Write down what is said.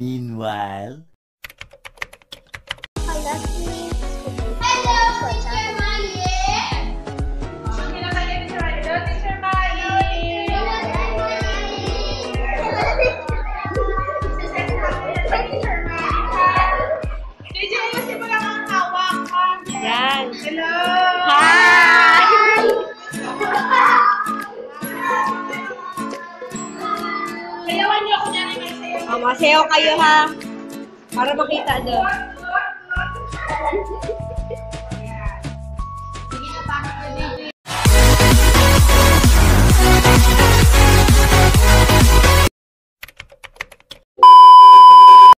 Meanwhile. Hello! Hi! Sayawan niyo ako dyan ay may sayaw. O, masayaw kayo ha. Para makita doon.